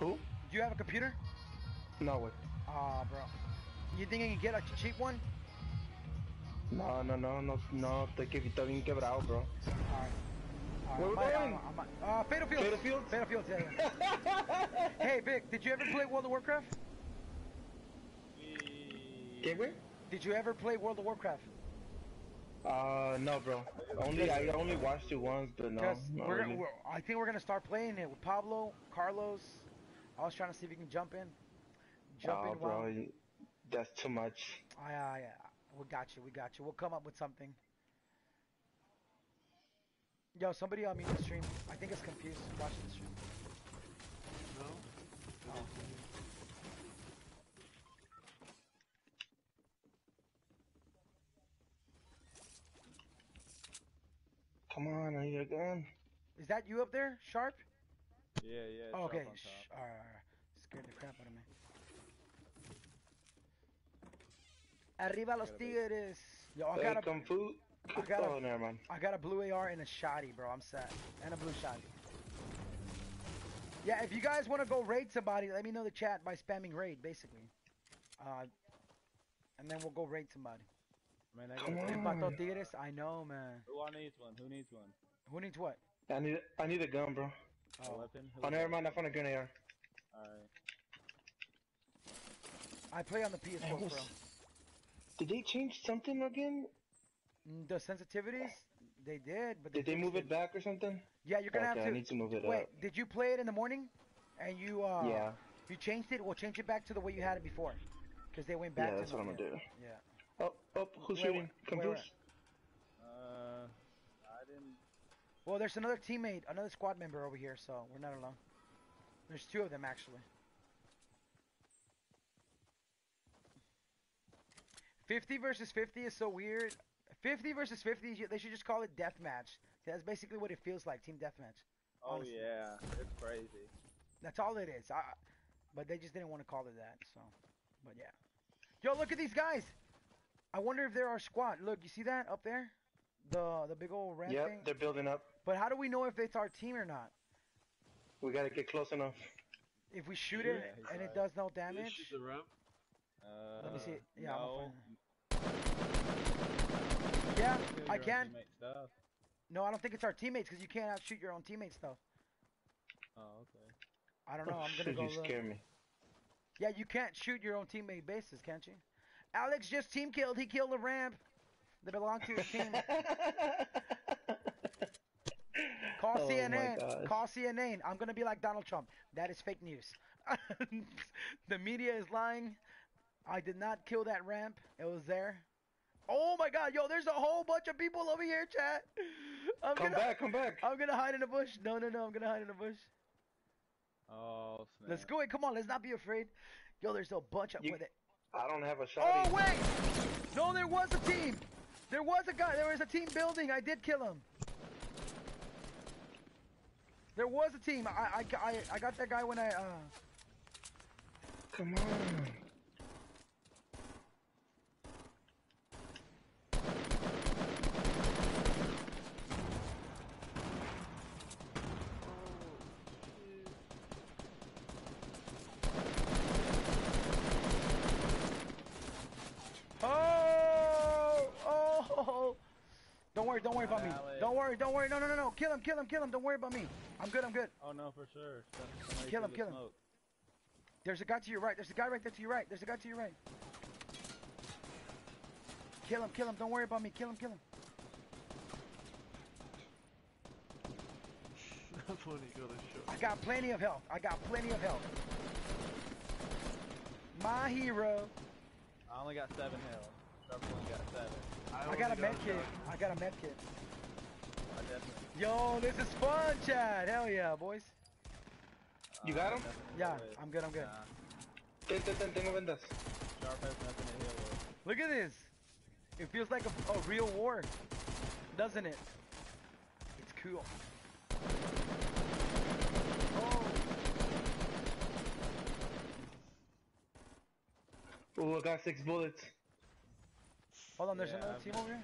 Who? Do you have a computer? No, way. Ah, bro. You think you can get a cheap one? No, no, no, no, no, te que está bien quebrado, bro. Alright. Where we Alright, going? I'm- I'm- uh, Fatal Fields. Fatal Fields? Fatal Fields, yeah, yeah. hey, Vic, did you ever play World of Warcraft? ¿Qué, güey? Did you ever play World of Warcraft? Uh, no, bro. Only I only watched it once, but no, Because not we're, really. we're, I think we're gonna start playing it with Pablo, Carlos. I was trying to see if you can jump in. Jump Oh, in bro, while. you- that's too much. Oh, I, I, oh, we got you. We got you. We'll come up with something. Yo, somebody on me the stream. I think it's confused Watch the stream. No? Oh. Come on, I need a gun. Is that you up there, Sharp? Yeah, yeah. Oh, okay. Shh. All right, all right. Scared the crap out of me. Arriba los tigres. Yo, I got a, Kung Fu. I got a- oh, never mind. I got a blue AR and a shotty, bro. I'm set. And a blue shotty. Yeah, if you guys want to go raid somebody, let me know the chat by spamming raid, basically. Uh, and then we'll go raid somebody. Man, I Come got on. Pato Tigres, I know, man. Who needs one? Who needs one? Who needs what? I need I need a gun, bro. A Oh, weapon? Who Oh, never mind. I found a gun AR. Alright. I play on the PS4 Man, Did they change something again? Mm, The sensitivities, they did, but Did they fixed move it back or something? Yeah, you're gonna Okay, have I to. need to move it Wait, up. did you play it in the morning? And you uh Yeah. you changed it? We'll change it back to the way you had it before. Because they went back Yeah, to that's what I'm gonna do. Yeah. Oh, oh, who's Where- shooting? where- where- Confused? Uh, I didn't. Well, there's another teammate, another squad member over here, so we're not alone. There's two of them actually. 50 versus 50 is so weird. 50 versus 50, they should just call it deathmatch. That's basically what it feels like, team deathmatch. Oh Honestly. yeah, it's crazy. That's all it is. I, but they just didn't want to call it that, so. But yeah. Yo, look at these guys. I wonder if they're our squad. Look, you see that up there? The the big old ramp. Yep, thing. they're building up. But how do we know if it's our team or not? We gotta get close enough. If we shoot Yeah, it he's and it does no Did they damage. shoot the ramp? Uh, Let me see. Yeah, I'm no. Yeah, I can. teammate No, I don't think it's our teammates because you can't out- shoot your own teammates though. Oh okay. I don't know. I'm gonna Shit, go you look. scare me. Yeah, you can't shoot your own teammate bases, can't you? Alex just team killed. He killed a ramp that belong to his team. Call Oh CNN. Call CNN. I'm gonna be like Donald Trump. That is fake news. the media is lying. I did not kill that ramp. It was there. Oh my God, yo! There's a whole bunch of people over here, chat. I'm Come gonna, back, come back. I'm gonna hide in a bush. No, no, no. I'm gonna hide in a bush. Oh snap. Let's go. It. Come on. Let's not be afraid. Yo, there's a bunch of. You- with it. I don't have a shot. Oh wait! No, there was a team. There was a guy. There was a team building. I did kill him. There was a team. I I, I, I got that guy when I uh. Come on. Oh oh. Don't worry. Don't worry about me. Don't worry. Don't worry. No no no no. Kill him. Kill him. Kill him. Don't worry about me. I'm good. I'm good. Oh no, for sure. Kill him, kill him. smoke. There's a guy to your right. There's a guy right there to your right. There's a guy to your right. Kill him. Kill him. Don't worry about me. Kill him. Kill him. That's when he got a shot. I got plenty of health. I got plenty of health. My hero. I only got seven health. Sharp only got seven. I got a med kit. I got a med kit. Yo, this is fun, Chad. Hell yeah, boys. You got him? Yeah. I'm good. I'm good. Ten, ten, ten, tengo vendas. Sharp has nothing to heal with. Look at this. It feels like a, a real war, doesn't it? It's cool. Oh, I got six bullets. Hold on, there's yeah, another I'm... team over here.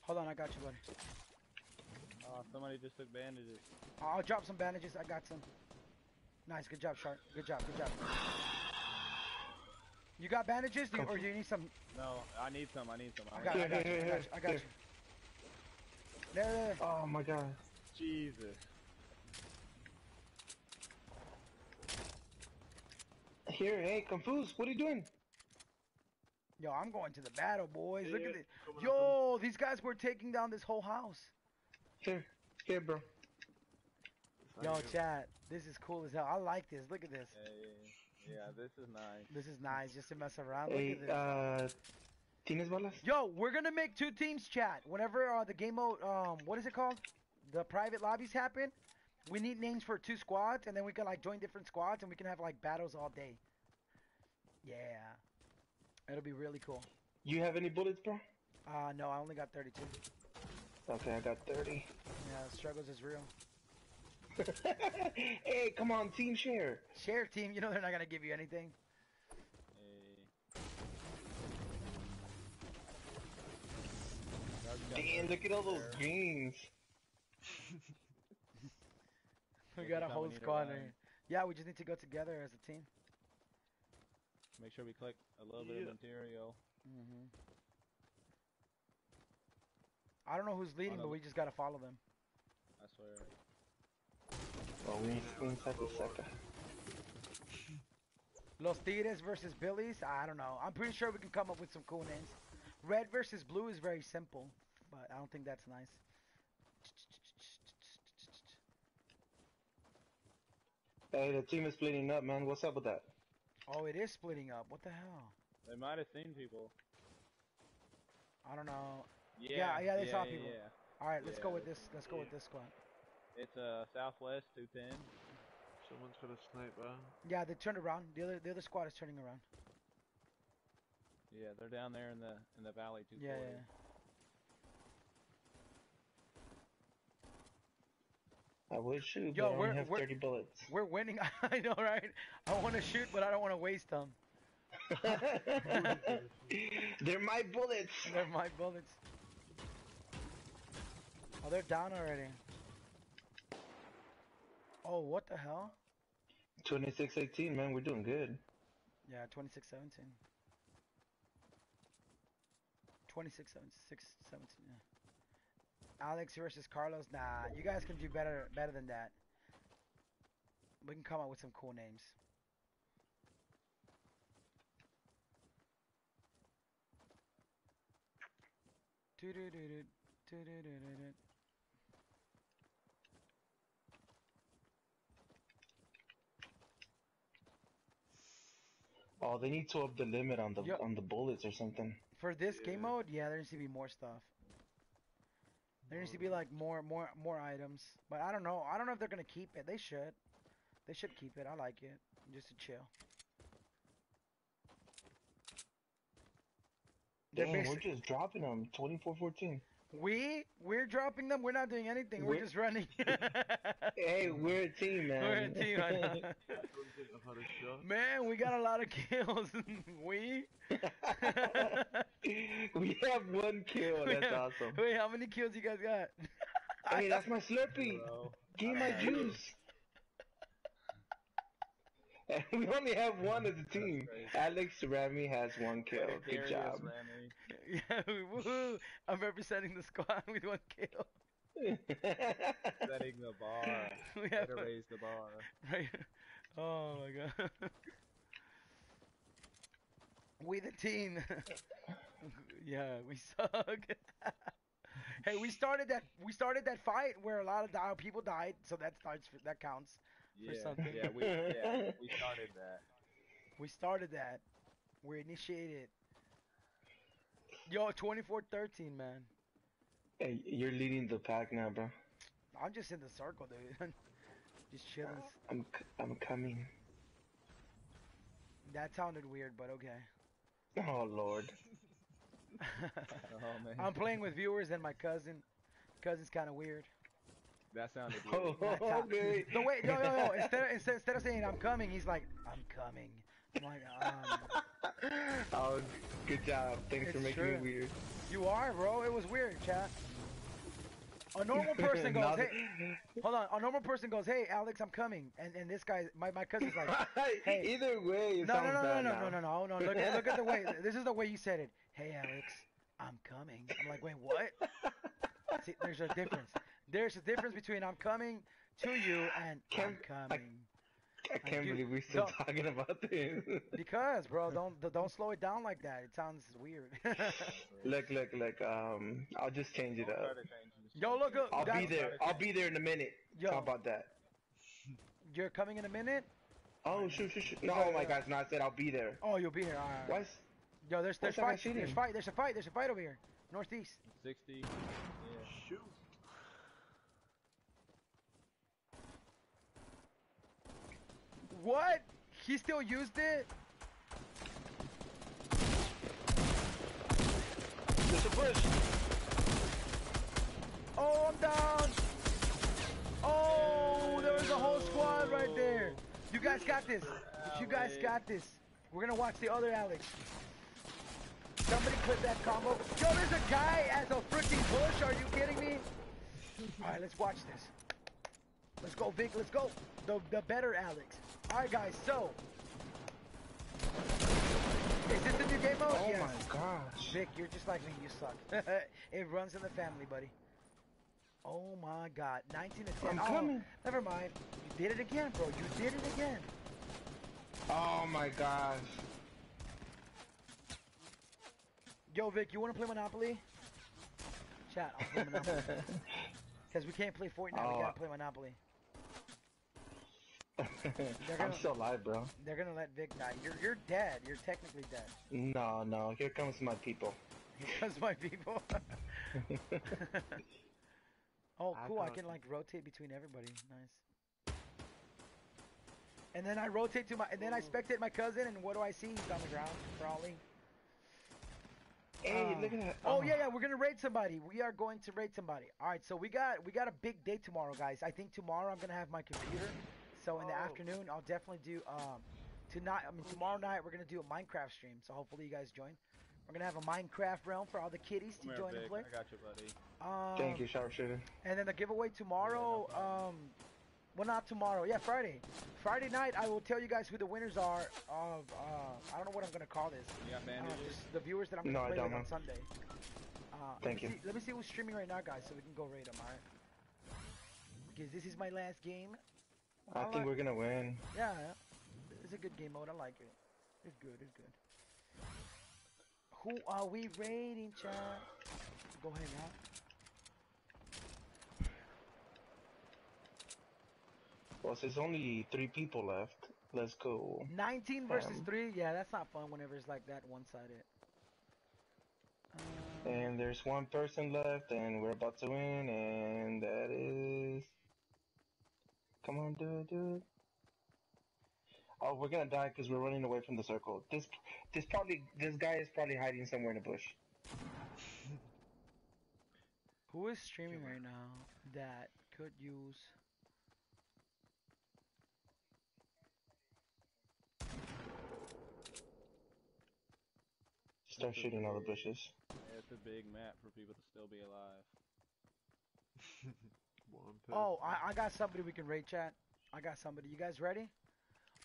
Hold on, I got you, buddy. Oh, somebody just took bandages. I'll drop some bandages. I got some. Nice, good job, Shark. Good job, good job. You got bandages, do you, or do you need some? No, I need some. I need some. I, got, I got you. I got you. I got you. There, there, there. Oh my god. Jesus. Here, hey, confused. What are you doing? Yo, I'm going to the battle, boys. Look at Yeah, it. coming up Yo, these guys were taking down this whole house. Here, here, bro. Yo, Thank you. chat, this is cool as hell. I like this. Look at this. Yeah, yeah, this is nice. This is nice, just to mess around. Look Hey, at this. uh, ¿tienes balas? Yo, we're gonna make two teams, chat. Whenever uh, the game mode, um, what is it called? The private lobbies happen. We need names for two squads, and then we can like join different squads, and we can have like battles all day. Yeah, it'll be really cool. You have any bullets, bro? Uh, no, I only got 32. Okay, I got 30. Yeah, struggles is real. hey, come on, team share. Share team, you know they're not gonna give you anything. Hey. Y'all just got Damn, look at all those there. greens. We got a that's how we whole squad run. there. Yeah, we just need to go together as a team. Make sure we collect a little bit of material. hmm I don't know who's leading, but we just gotta follow them. I swear. Oh, we need to inside the sector. Los Tigres versus Billies? I don't know. I'm pretty sure we can come up with some cool names. Red versus blue is very simple, but I don't think that's nice. Hey, the team is splitting up, man. What's up with that? Oh, it is splitting up. What the hell? They might have seen people. I don't know. Yeah, yeah, they saw yeah, people. Yeah. All right, let's go with this. Let's go with this squad. It's uh Southwest 210. Someone's got a sniper. Yeah, they turned around. The other, the other squad is turning around. Yeah, they're down there in the in the valley 240. Yeah, yeah. I would shoot, Yo, but we're- only have we're- 30 bullets. We're winning. I know, right? I want to shoot, but I don't want to waste them. They're my bullets. They're my bullets. Oh, they're down already. Oh, what the hell? 26-18, man. We're doing good. Yeah, 26 17. 26 17, 17, yeah. Alex versus Carlos. Nah, you guys can do better better than that. We can come up with some cool names. Oh, they need to up the limit on the Yo- on the bullets or something. For this game mode, yeah, there needs to be more stuff. There needs to be like more, more, more items. But I don't know. I don't know if they're gonna keep it. They should. They should keep it. I like it. Just to chill. Damn, we're just dropping them. 24-14. We we're dropping them. We're not doing anything. We're We're- just running. Hey, we're a team, man. We're a team. I know. I don't think I've had a shot. Man, we got a lot of kills. we. we have one kill. We That's have- awesome. Wait, how many kills you guys got? Hey, that's my Slurpee. Bro. Give me my juice. we only have one as a team. Alex Rami has one kill. Good Darius job. Remy. Yeah, woohoo! I'm representing the squad with one kill. Setting the bar. We have Better raise the bar. right. Oh my god. we the team. yeah, we suck. hey, we started that. We started that fight where a lot of di- people died, so that starts. That counts. Yeah, something. yeah, we yeah, we started that. We started that. We initiated. Yo, 24-13, man. hey, you're leading the pack now, bro. I'm just in the circle, dude. just chilling. I'm c- I'm coming. That sounded weird, but okay. Oh Lord. Oh man, I'm playing with viewers and my cousin. Cousin's kind of weird. that sounded Oh, weird. That's how- okay. No wait, no, no, no. Instead, instead, instead of saying I'm coming, he's like I'm coming. I'm like, um, oh, good job. Thanks for making true. it weird. you are, bro. It was weird, chat. A normal person goes, hey, hold on. A normal person goes, hey, Alex, I'm coming, and and this guy, my my cousin's like, hey. Either way, it no, no, sounds no, no, bad no, now. no, no, no, no. Look at look at the way. This is the way you said it. Hey, Alex, I'm coming. I'm like, wait, what? See, there's a difference. There's a difference between I'm coming to you and I'm Can't- I- coming. I can't you- believe we're still don't- talking about this. Because, bro, don't don't slow it down like that. It sounds weird. look, look, look. Um, I'll just change it up. to change this Yo, look, look, I'll be there. I'll be there in a minute. Yo. How about that? you're coming in a minute. Oh, shoot, shoot, shoot. No, Yeah, oh my yeah. gosh, no, I said I'll be there. Oh, you'll be here. All right. Why's Yo, there's there's What's that fight. There's shooting? fight. There's a fight. There's a fight over here. Northeast. 60. Yeah. Shoot. What? He still used it? There's a push. Oh, I'm down. Oh, there was a whole squad right there. You guys got this. You guys got this. We're gonna watch the other Alex. Somebody clip that combo. Yo, there's a guy as a freaking bush. Are you kidding me? All right, let's watch this. Let's go, Vic. Let's go. The the better Alex. All right, guys. So, is this the new game mode? Oh yes. my gosh. Vic, you're just like me. You suck. it runs in the family, buddy. Oh my God, 19 to 10. I'm oh, coming. Never mind. You did it again, bro. You did it again. Oh my gosh. Yo, Vic, you want to play Monopoly? Chat, I'll play Monopoly. Because we can't play Fortnite. Oh. We gotta oh. play Monopoly. I'm still alive, bro. They're gonna let Vic die. You're you're dead. You're technically dead. No, no. Here comes my people. Because my people. oh, cool. I can't- can like rotate between everybody. Nice. And then I rotate to my, and then I spectate my cousin, and what do I see? He's on the ground, crawling. Hey, Uh, look at that. Oh yeah, yeah, we're gonna raid somebody. We are going to raid somebody. All right, so we got we got a big day tomorrow, guys. I think tomorrow I'm gonna have my computer. So in the Oh. afternoon, I'll definitely do um tonight. I mean tomorrow night we're gonna do a Minecraft stream. So hopefully you guys join. We're gonna have a Minecraft realm for all the kiddies to Come join and Vic. play. I got you, buddy. Um, Thank you, sharpshooter. And then the giveaway tomorrow. Um, well, not tomorrow. Yeah, Friday. Friday night, I will tell you guys who the winners are of. Uh, I don't know what I'm gonna call this. You got Uh, bandages? just the viewers that I'm gonna No, play don't, with on. Sunday. Uh, Thank me you. See, let me see who's streaming right now, guys, so we can go rate them. All right. Because this is my last game. I I think like- we're gonna win. Yeah. It's a good game mode. I like it. It's good. It's good. Who are we rating, chat? Go ahead now. Well, there's only three people left. Let's go. 19 versus Um, 3? Yeah, that's not fun whenever it's like that one sided. Uh, And there's one person left, and we're about to win, and that is. Come on, do it, do it. Oh, we're gonna die because we're running away from the circle. This, this probably, this guy is probably hiding somewhere in a bush. who is streaming right now that could use. Start shooting all the bushes. It's a big map for people to still be alive. One Oh. I, I got somebody we can raid chat. I got somebody. You guys ready?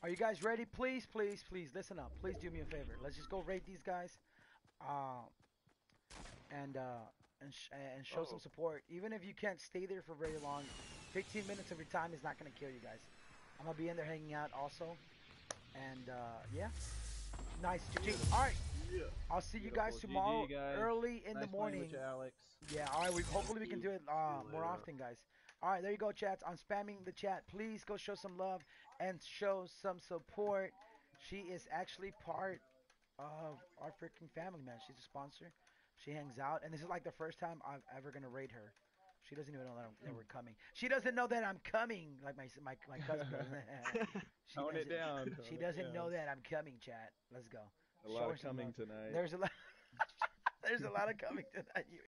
Are you guys ready? Please, please, please listen up. Please do me a favor. Let's just go raid these guys. Uh, and uh, and sh- and show some Oh. support. Even if you can't stay there for very long, 15 minutes of your time is not gonna kill you guys. I'm gonna be in there hanging out also. And uh, yeah, nice. GG. All right. Yeah. I'll see you Beautiful. guys GG, tomorrow guys. early in nice the morning. with you, Alex. Yeah, all right. We hopefully we can do it uh, more often, guys. All right, there you go, chats. I'm spamming the chat. Please go show some love and show some support. She is actually part of our freaking family, man. She's a sponsor. She hangs out, and this is like the first time I'm ever gonna raid her. She doesn't even know that, I'm, that we're coming. She doesn't know that I'm coming, like my my my cousin. she Tone it doesn't- down. She tone doesn't know down. that I'm coming, chat. Let's go. A lot of coming tonight. There's a lot. There's a lot of coming tonight. You